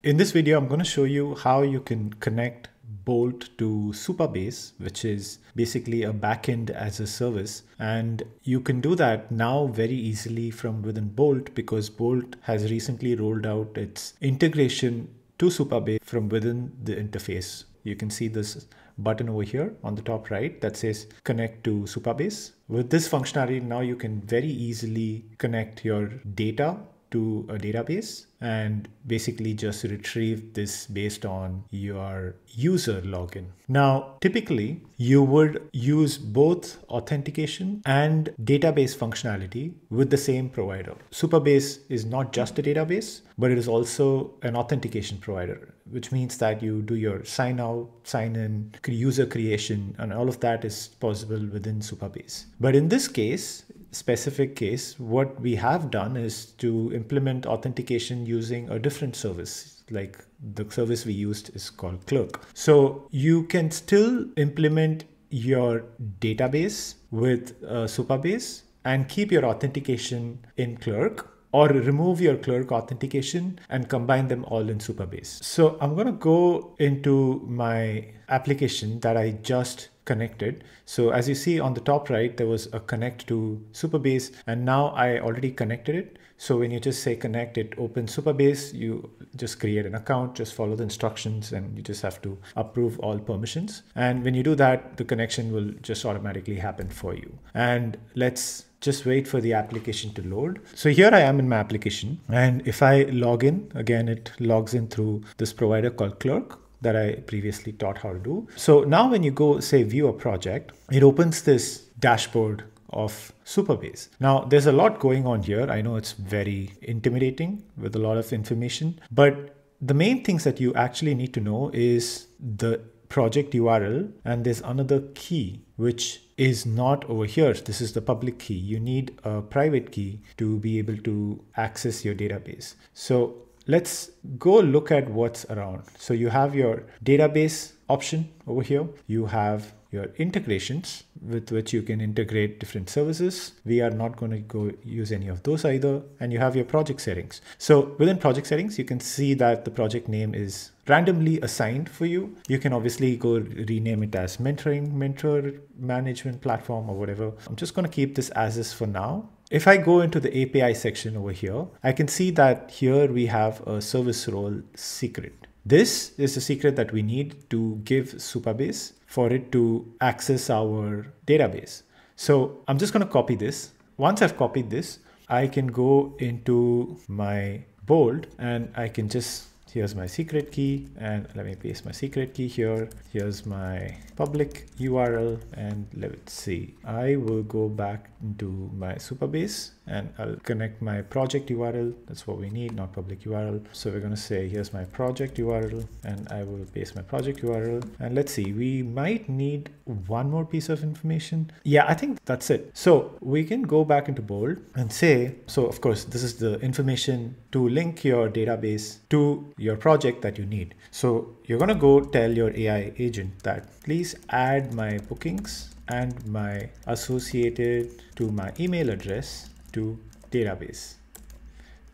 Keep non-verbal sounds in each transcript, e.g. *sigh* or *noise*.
In this video, I'm going to show you how you can connect Bolt to Supabase, which is basically a backend as a service. And you can do that now very easily from within Bolt because Bolt has recently rolled out its integration to Supabase from within the interface. You can see this button over here on the top right that says connect to Supabase. With this functionality, now you can very easily connect your data to a database and basically just retrieve this based on your user login. Now, typically, you would use both authentication and database functionality with the same provider. Supabase is not just a database, but it is also an authentication provider, which means that you do your sign out, sign in, user creation, and all of that is possible within Supabase. But in this case, specific case, what we have done is to implement authentication using a different service. Like the service we used is called Clerk. So you can still implement your database with uh, Supabase and keep your authentication in Clerk or remove your clerk authentication and combine them all in Supabase. So I'm going to go into my application that I just connected. So as you see on the top right, there was a connect to Supabase and now I already connected it. So when you just say connect, it opens Supabase, you just create an account, just follow the instructions and you just have to approve all permissions. And when you do that, the connection will just automatically happen for you. And let's just wait for the application to load. So here I am in my application. And if I log in, again, it logs in through this provider called Clerk that I previously taught how to do. So now when you go say view a project, it opens this dashboard of Supabase. Now there's a lot going on here. I know it's very intimidating with a lot of information, but the main things that you actually need to know is the project URL and there's another key which is not over here. This is the public key. You need a private key to be able to access your database. So let's go look at what's around. So you have your database option over here. You have your integrations with which you can integrate different services. We are not going to go use any of those either. And you have your project settings. So within project settings, you can see that the project name is randomly assigned for you. You can obviously go rename it as mentoring, mentor management platform or whatever. I'm just going to keep this as is for now. If I go into the API section over here, I can see that here we have a service role secret. This is a secret that we need to give Supabase for it to access our database. So I'm just going to copy this. Once I've copied this, I can go into my Bolt and I can just here's my secret key and let me paste my secret key here. Here's my public url and let's see. I will go back into my supabase and i'll connect my project url that's what we need not public url so we're going to say here's my project url and i will paste my project url and let's see we might need one more piece of information. Yeah i think that's it. So we can go back into Bolt and say so of course this is the information to link your database to your project that you need. So you're going to go tell your AI agent that please add my bookings and my associated to my email address to database.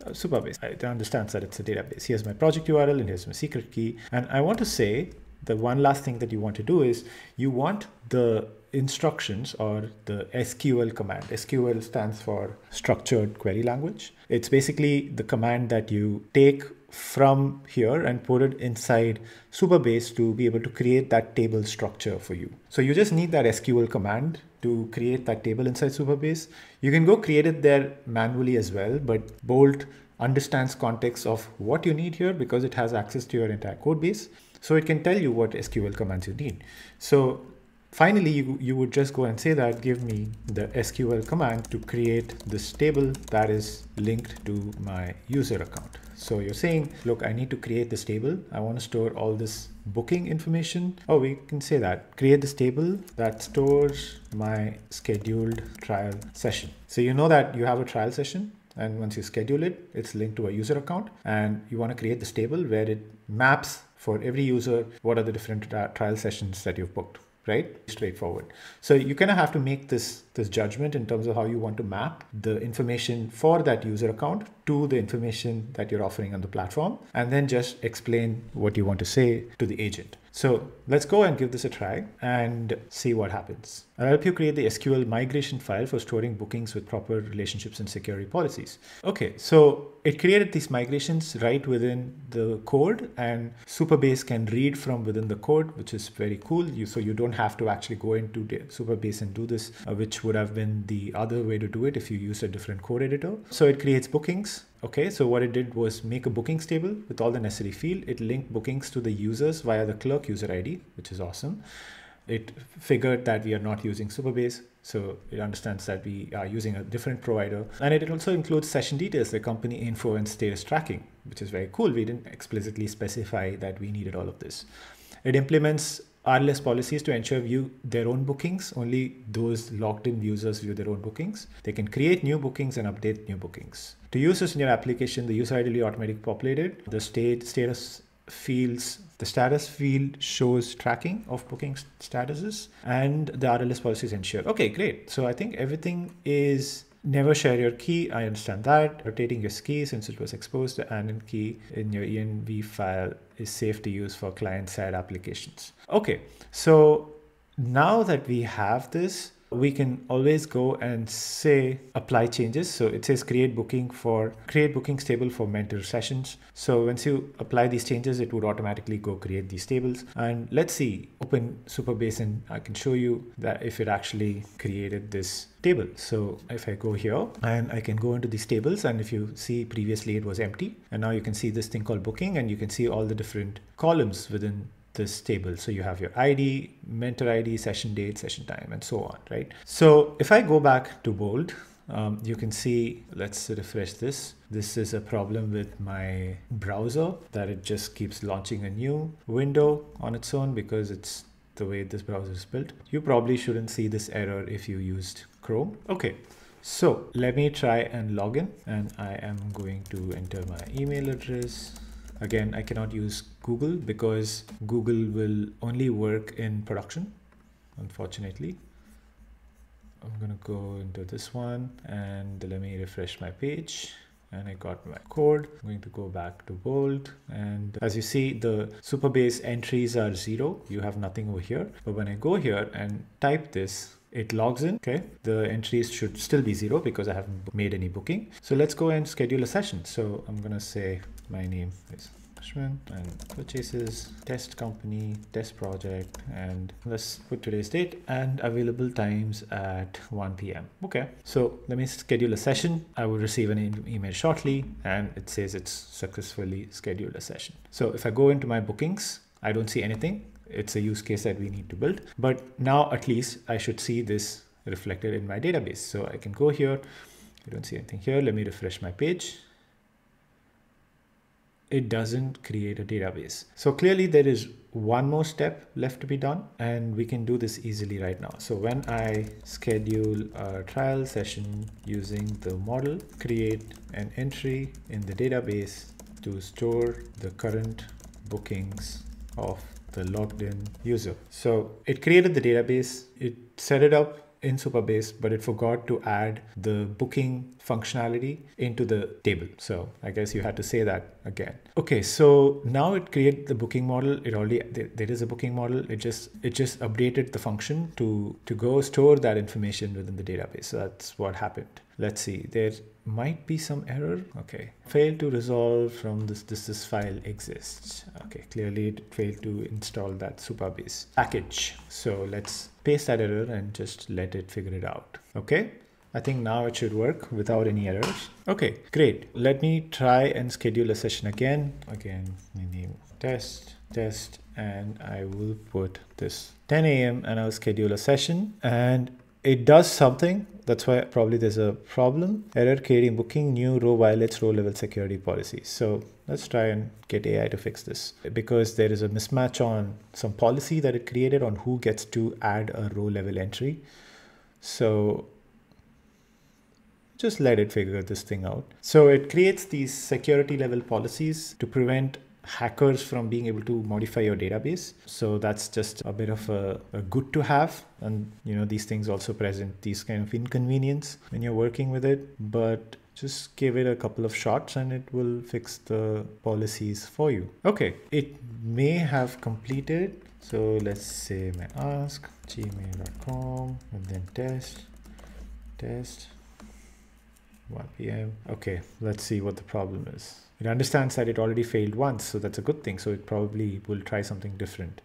Uh, Supabase. It understands that it's a database. Here's my project URL and here's my secret key. And I want to say the one last thing that you want to do is you want the instructions or the SQL command. SQL stands for structured query language. It's basically the command that you take from here and put it inside Supabase to be able to create that table structure for you. So you just need that SQL command to create that table inside Supabase. You can go create it there manually as well, but Bolt understands context of what you need here because it has access to your entire code base. So it can tell you what SQL commands you need. So finally, you, you would just go and say that give me the SQL command to create this table that is linked to my user account. So you're saying, look, I need to create this table. I want to store all this booking information. Oh, we can say that. Create this table that stores my scheduled trial session. So you know that you have a trial session and once you schedule it, it's linked to a user account and you want to create this table where it maps for every user what are the different uh, trial sessions that you've booked. Right? Straightforward. So you kind of have to make this this judgment in terms of how you want to map the information for that user account to the information that you're offering on the platform, and then just explain what you want to say to the agent. So let's go and give this a try and see what happens. I'll help you create the SQL migration file for storing bookings with proper relationships and security policies. Okay, so it created these migrations right within the code and Supabase can read from within the code, which is very cool. You, so you don't have to actually go into Supabase and do this, uh, which would have been the other way to do it if you used a different code editor. So it creates bookings Okay, so what it did was make a bookings table with all the necessary field. It linked bookings to the users via the clerk user ID, which is awesome. It figured that we are not using Supabase, so it understands that we are using a different provider. And it also includes session details like company info and status tracking, which is very cool. We didn't explicitly specify that we needed all of this. It implements RLS policies to ensure view their own bookings. Only those logged in users view their own bookings. They can create new bookings and update new bookings. To use this in your application, the user ID will automatically populated. The state status fields the status field shows tracking of booking statuses and the RLS policies ensure. Okay, great. So I think everything is Never share your key. I understand that. Rotating your key since it was exposed, the ANN key in your env file is safe to use for client-side applications. Okay, so now that we have this, we can always go and say apply changes. So it says create booking for create bookings table for mentor sessions. So once you apply these changes, it would automatically go create these tables. And let's see, open Supabase and I can show you that if it actually created this table. So if I go here and I can go into these tables and if you see previously it was empty and now you can see this thing called booking and you can see all the different columns within this table. So you have your ID, mentor ID, session date, session time, and so on, right? So if I go back to Bolt, um, you can see, let's refresh this. This is a problem with my browser that it just keeps launching a new window on its own because it's the way this browser is built. You probably shouldn't see this error if you used Chrome. Okay, so let me try and log in and I am going to enter my email address Again, I cannot use Google because Google will only work in production, unfortunately. I'm gonna go into this one and let me refresh my page and I got my code. I'm going to go back to Bolt and as you see the Supabase entries are zero. You have nothing over here. But when I go here and type this, it logs in. Okay, the entries should still be zero because I haven't made any booking. So let's go and schedule a session. So I'm gonna say my name is Aswin and purchases, test company, test project, and let's put today's date and available times at 1 p.m. Okay, so let me schedule a session. I will receive an email shortly and it says it's successfully scheduled a session. So if I go into my bookings, I don't see anything. It's a use case that we need to build, but now at least I should see this reflected in my database. So I can go here. I don't see anything here. Let me refresh my page it doesn't create a database. So clearly there is one more step left to be done and we can do this easily right now. So when I schedule a trial session using the model, create an entry in the database to store the current bookings of the logged in user. So it created the database, it set it up in Supabase, but it forgot to add the booking functionality into the table. So I guess you had to say that again. Okay, so now it created the booking model. It already there is a booking model. It just it just updated the function to to go store that information within the database. So that's what happened. Let's see. There might be some error. Okay, failed to resolve from this. This this file exists. Okay, clearly it failed to install that Supabase package. So let's paste that error and just let it figure it out. Okay. I think now it should work without any errors. Okay, great. Let me try and schedule a session again. Again, name test, test, and I will put this 10 a.m. and I'll schedule a session and it does something. That's why probably there's a problem. Error creating booking new row violates row level security policies. So let's try and get AI to fix this because there is a mismatch on some policy that it created on who gets to add a row level entry. So just let it figure this thing out. So it creates these security level policies to prevent hackers from being able to modify your database. So that's just a bit of a, a good to have. And you know, these things also present these kind of inconvenience when you're working with it. But just give it a couple of shots and it will fix the policies for you. Okay, it may have completed. So let's say my ask gmail.com and then test, test 1 p.m. Okay, let's see what the problem is. It understands that it already failed once, so that's a good thing. So it probably will try something different.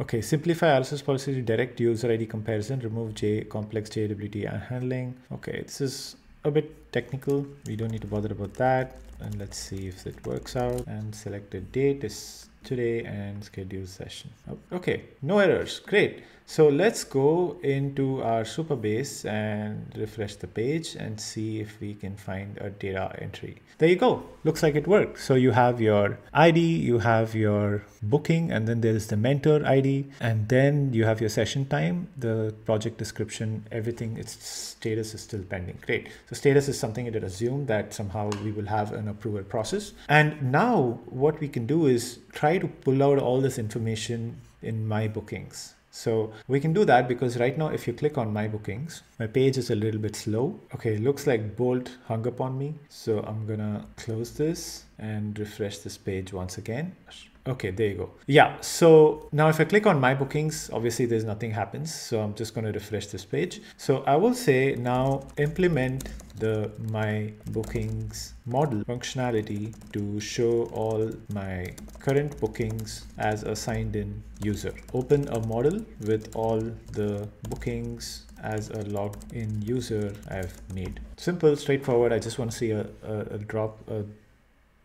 Okay, simplify RLS policy to direct user ID comparison, remove J complex JWT handling. Okay, this is a bit technical. We don't need to bother about that. And let's see if it works out. And select a date is today and schedule session. Oh, okay, no errors. Great. So let's go into our Supabase and refresh the page and see if we can find a data entry. There you go. Looks like it worked. So you have your ID, you have your booking, and then there is the mentor ID, and then you have your session time, the project description, everything. Its status is still pending. Great. So status is something that assume that somehow we will have an approval process. And now what we can do is try to pull out all this information in my bookings. So we can do that because right now, if you click on my bookings, my page is a little bit slow. Okay, looks like Bolt hung up on me. So I'm gonna close this and refresh this page once again. Okay, there you go. Yeah, so now if I click on my bookings, obviously there's nothing happens. So I'm just going to refresh this page. So I will say now implement the my bookings model functionality to show all my current bookings as a signed in user. Open a model with all the bookings as a logged in user I've made. Simple, straightforward. I just want to see a, a, a drop, a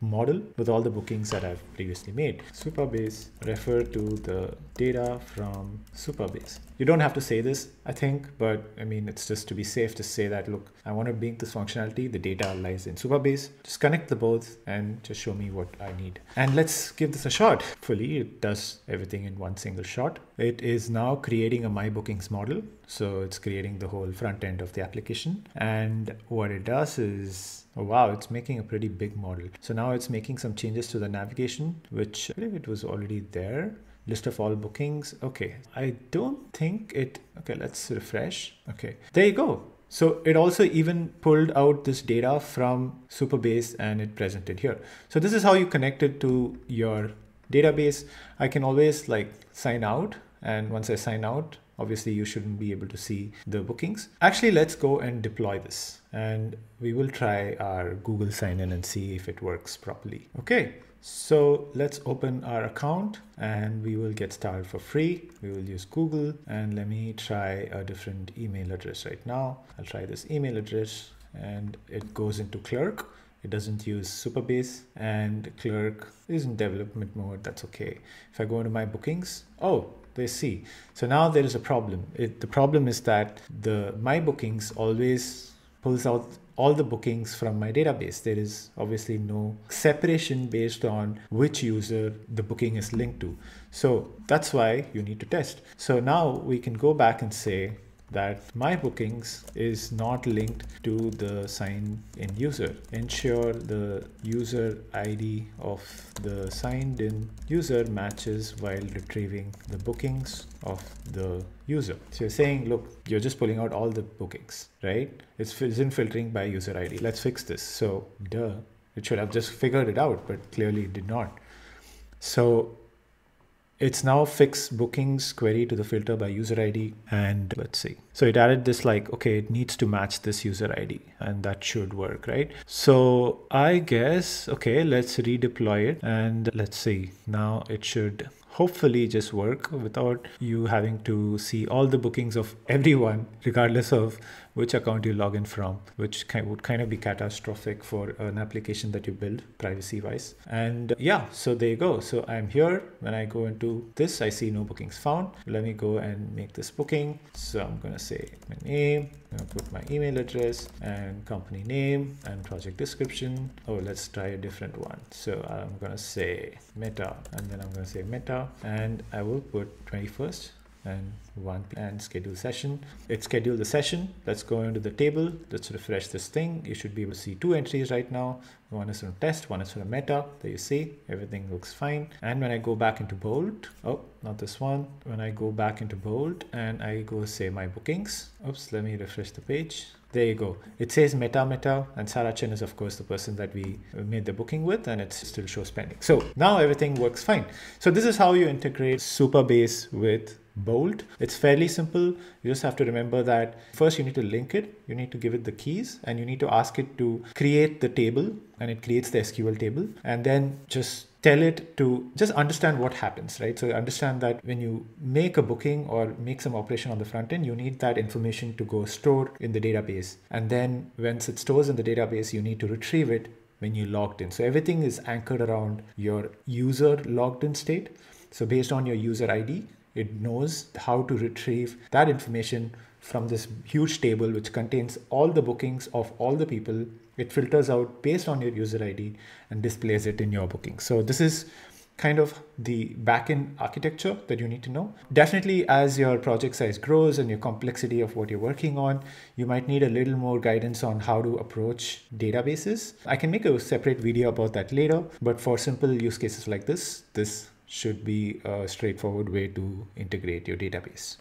model with all the bookings that I've previously made. Supabase refer to the data from Supabase. You don't have to say this, I think, but I mean, it's just to be safe to say that, look, I want to make this functionality. The data lies in Supabase. Just connect the both and just show me what I need. And let's give this a shot. Fully, it does everything in one single shot. It is now creating a My Bookings model. So it's creating the whole front end of the application. And what it does is Oh, wow, it's making a pretty big model. So now it's making some changes to the navigation, which I believe it was already there. List of all bookings. Okay, I don't think it. Okay, let's refresh. Okay, there you go. So it also even pulled out this data from Supabase and it presented here. So this is how you connect it to your database. I can always like sign out and once I sign out, obviously you shouldn't be able to see the bookings. Actually, let's go and deploy this and we will try our Google sign in and see if it works properly. Okay, so let's open our account and we will get started for free. We will use Google and let me try a different email address right now. I'll try this email address and it goes into Clerk. It doesn't use Supabase and Clerk is in development mode. That's okay. If I go into my bookings, oh, they see. So now there is a problem. It, the problem is that the my bookings always pulls out all the bookings from my database. There is obviously no separation based on which user the booking is linked to. So that's why you need to test. So now we can go back and say that my bookings is not linked to the sign in user. Ensure the user ID of the signed in user matches while retrieving the bookings of the user. So you're saying, look, you're just pulling out all the bookings, right? It's isn't filtering by user ID. Let's fix this. So duh, it should have just figured it out, but clearly it did not. So it's now fixed bookings query to the filter by user ID. And let's see. So it added this like, okay, it needs to match this user ID and that should work, right? So I guess, okay, let's redeploy it and let's see. Now it should hopefully just work without you having to see all the bookings of *laughs* everyone, regardless of which account you log in from, which would kind of be catastrophic for an application that you build privacy wise. And yeah, so there you go. So I'm here. When I go into this, I see no bookings found. Let me go and make this booking. So I'm going to say my name, I'm going to put my email address and company name and project description. Oh, let's try a different one. So I'm going to say meta and then I'm going to say meta and I will put 21st and 1 and schedule session. It scheduled the session. Let's go into the table. Let's refresh this thing. You should be able to see two entries right now. One is from test, one is from meta. There you see, everything looks fine. And when I go back into Bolt, oh, not this one. When I go back into Bolt and I go say my bookings, oops, let me refresh the page. There you go. It says Meta Meta, and Sarah Chen is, of course, the person that we made the booking with, and it still shows pending. So now everything works fine. So this is how you integrate Supabase with Bolt. It's fairly simple. You just have to remember that first you need to link it, you need to give it the keys, and you need to ask it to create the table, and it creates the SQL table, and then just tell it to just understand what happens, right? So understand that when you make a booking or make some operation on the front end, you need that information to go store in the database. And then once it stores in the database, you need to retrieve it when you logged in. So everything is anchored around your user logged in state. So based on your user ID, it knows how to retrieve that information from this huge table which contains all the bookings of all the people. It filters out based on your user ID and displays it in your booking. So this is kind of the backend architecture that you need to know. Definitely as your project size grows and your complexity of what you're working on, you might need a little more guidance on how to approach databases. I can make a separate video about that later, but for simple use cases like this, this should be a straightforward way to integrate your database.